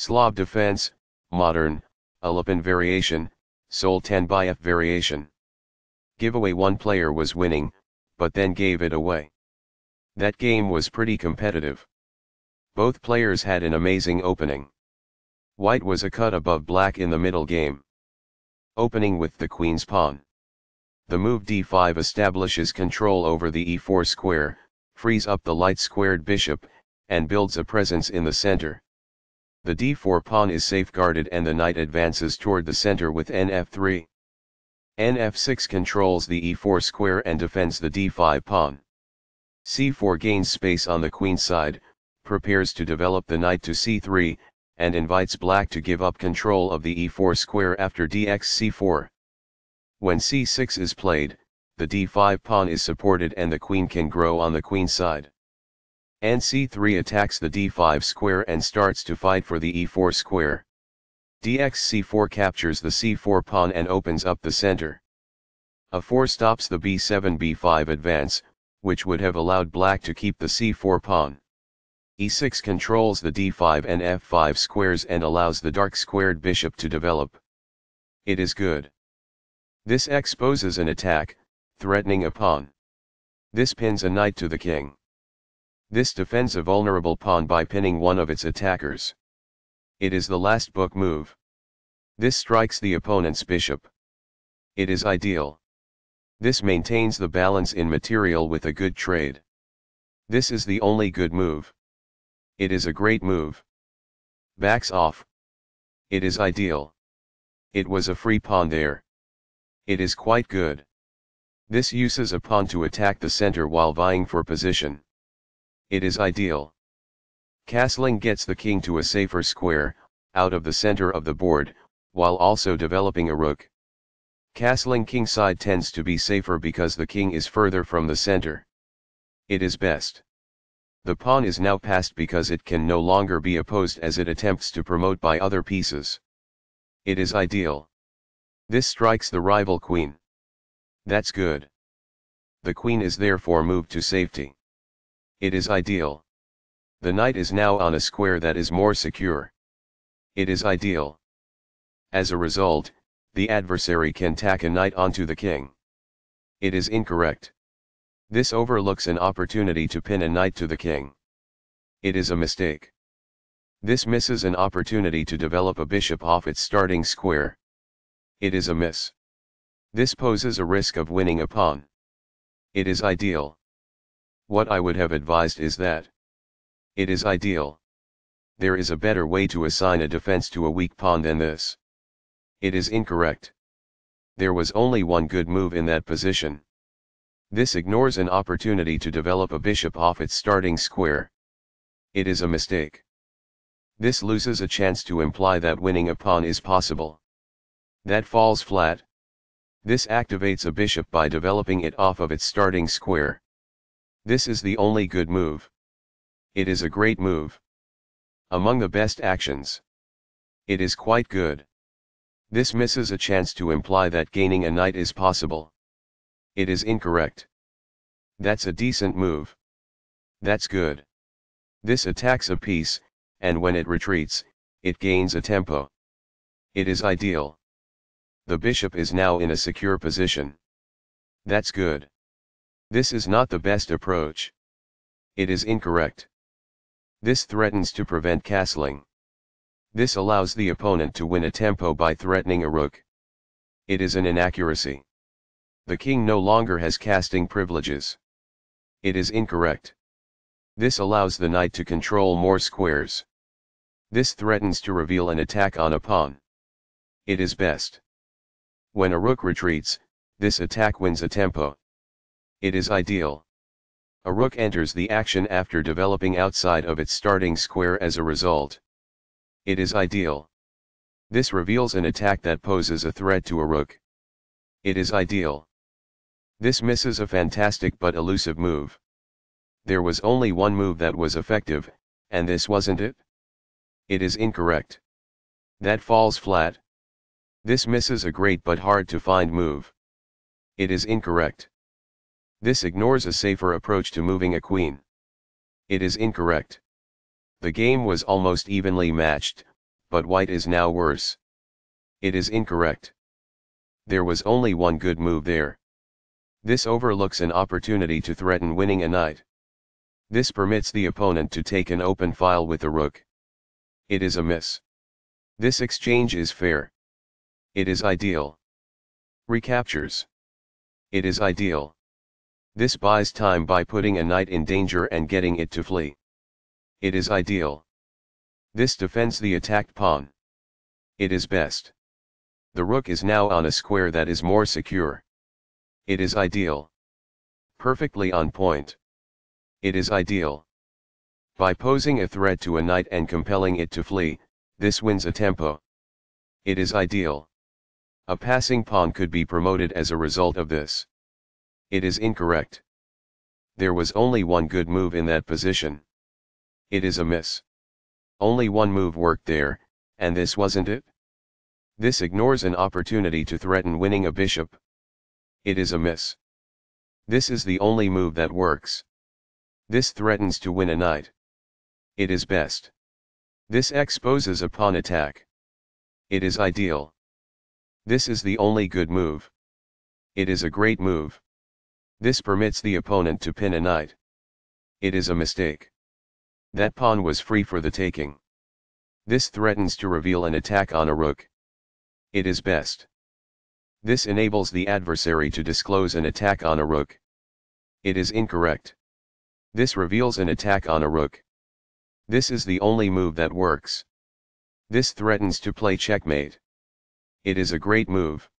Slav defense, modern, Alapin variation, Soultanbieff variation. Giveaway one player was winning, but then gave it away. That game was pretty competitive. Both players had an amazing opening. White was a cut above black in the middle game. Opening with the queen's pawn. The move d5 establishes control over the e4 square, frees up the light squared bishop, and builds a presence in the center. The d4 pawn is safeguarded and the knight advances toward the center with nf3. nf6 controls the e4 square and defends the d5 pawn. c4 gains space on the queen side, prepares to develop the knight to c3, and invites black to give up control of the e4 square after dx c4. When c6 is played, the d5 pawn is supported and the queen can grow on the queen side. Nc3 attacks the d5 square and starts to fight for the e4 square. dx c4 captures the c4 pawn and opens up the center. a4 stops the b7 b5 advance, which would have allowed black to keep the c4 pawn e6 controls the d5 and f5 squares and allows the dark squared bishop to develop. It is good. This exposes an attack, threatening a pawn. This pins a knight to the king. This defends a vulnerable pawn by pinning one of its attackers. It is the last book move. This strikes the opponent's bishop. It is ideal. This maintains the balance in material with a good trade. This is the only good move. It is a great move. Backs off. It is ideal. It was a free pawn there. It is quite good. This uses a pawn to attack the center while vying for position. It is ideal. Castling gets the king to a safer square, out of the center of the board, while also developing a rook. Castling kingside tends to be safer because the king is further from the center. It is best. The pawn is now passed because it can no longer be opposed as it attempts to promote by other pieces. It is ideal. This strikes the rival queen. That's good. The queen is therefore moved to safety. It is ideal. The knight is now on a square that is more secure. It is ideal. As a result, the adversary can tack a knight onto the king. It is incorrect. This overlooks an opportunity to pin a knight to the king. It is a mistake. This misses an opportunity to develop a bishop off its starting square. It is a miss. This poses a risk of winning a pawn. It is ideal. What I would have advised is that. It is ideal. There is a better way to assign a defense to a weak pawn than this. It is incorrect. There was only one good move in that position. This ignores an opportunity to develop a bishop off its starting square. It is a mistake. This loses a chance to imply that winning a pawn is possible. That falls flat. This activates a bishop by developing it off of its starting square. This is the only good move. It is a great move. Among the best actions. It is quite good. This misses a chance to imply that gaining a knight is possible. It is incorrect. That's a decent move. That's good. This attacks a piece, and when it retreats, it gains a tempo. It is ideal. The bishop is now in a secure position. That's good. This is not the best approach. It is incorrect. This threatens to prevent castling. This allows the opponent to win a tempo by threatening a rook. It is an inaccuracy. The king no longer has castling privileges. It is incorrect. This allows the knight to control more squares. This threatens to reveal an attack on a pawn. It is best. When a rook retreats, this attack wins a tempo. It is ideal. A rook enters the action after developing outside of its starting square as a result. It is ideal. This reveals an attack that poses a threat to a rook. It is ideal. This misses a fantastic but elusive move. There was only one move that was effective, and this wasn't it? It is incorrect. That falls flat. This misses a great but hard to find move. It is incorrect. This ignores a safer approach to moving a queen. It is incorrect. The game was almost evenly matched, but white is now worse. It is incorrect. There was only one good move there. This overlooks an opportunity to threaten winning a knight. This permits the opponent to take an open file with the rook. It is a miss. This exchange is fair. It is ideal. Recaptures. It is ideal. This buys time by putting a knight in danger and getting it to flee. It is ideal. This defends the attacked pawn. It is best. The rook is now on a square that is more secure. It is ideal. Perfectly on point. It is ideal. By posing a threat to a knight and compelling it to flee, this wins a tempo. It is ideal. A passing pawn could be promoted as a result of this. It is incorrect. There was only one good move in that position. It is a miss. Only one move worked there, and this wasn't it? This ignores an opportunity to threaten winning a bishop. It is a miss. This is the only move that works. This threatens to win a knight. It is best. This exposes a pawn attack. It is ideal. This is the only good move. It is a great move. This permits the opponent to pin a knight. It is a mistake. That pawn was free for the taking. This threatens to reveal an attack on a rook. It is best. This enables the adversary to disclose an attack on a rook. It is incorrect. This reveals an attack on a rook. This is the only move that works. This threatens to play checkmate. It is a great move.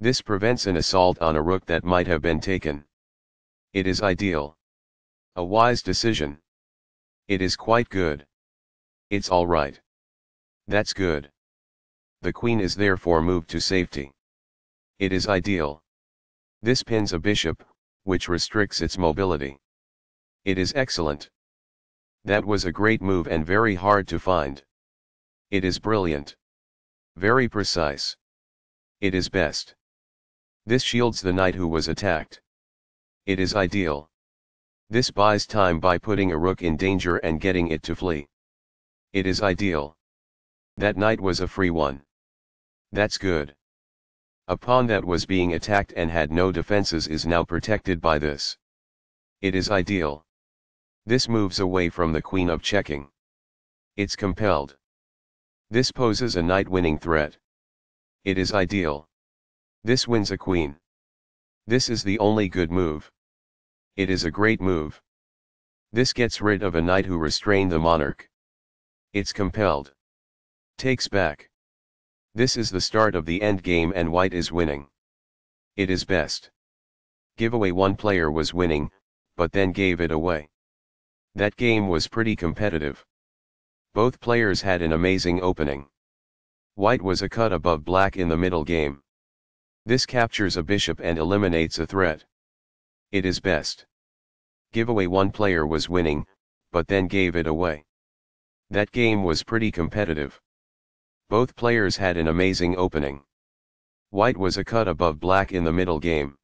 This prevents an assault on a rook that might have been taken. It is ideal. A wise decision. It is quite good. It's alright. That's good. The queen is therefore moved to safety. It is ideal. This pins a bishop, which restricts its mobility. It is excellent. That was a great move and very hard to find. It is brilliant. Very precise. It is best. This shields the knight who was attacked. It is ideal. This buys time by putting a rook in danger and getting it to flee. It is ideal. That knight was a free one. That's good. A pawn that was being attacked and had no defenses is now protected by this. It is ideal. This moves away from the queen of checking. It's compelled. This poses a knight winning threat. It is ideal. This wins a queen. This is the only good move. It is a great move. This gets rid of a knight who restrained the monarch. It's compelled. Takes back. This is the start of the endgame and white is winning. It is best. Giveaway one player was winning, but then gave it away. That game was pretty competitive. Both players had an amazing opening. White was a cut above black in the middle game. This captures a bishop and eliminates a threat. It is best. Giveaway one player was winning, but then gave it away. That game was pretty competitive. Both players had an amazing opening. White was a cut above black in the middle game.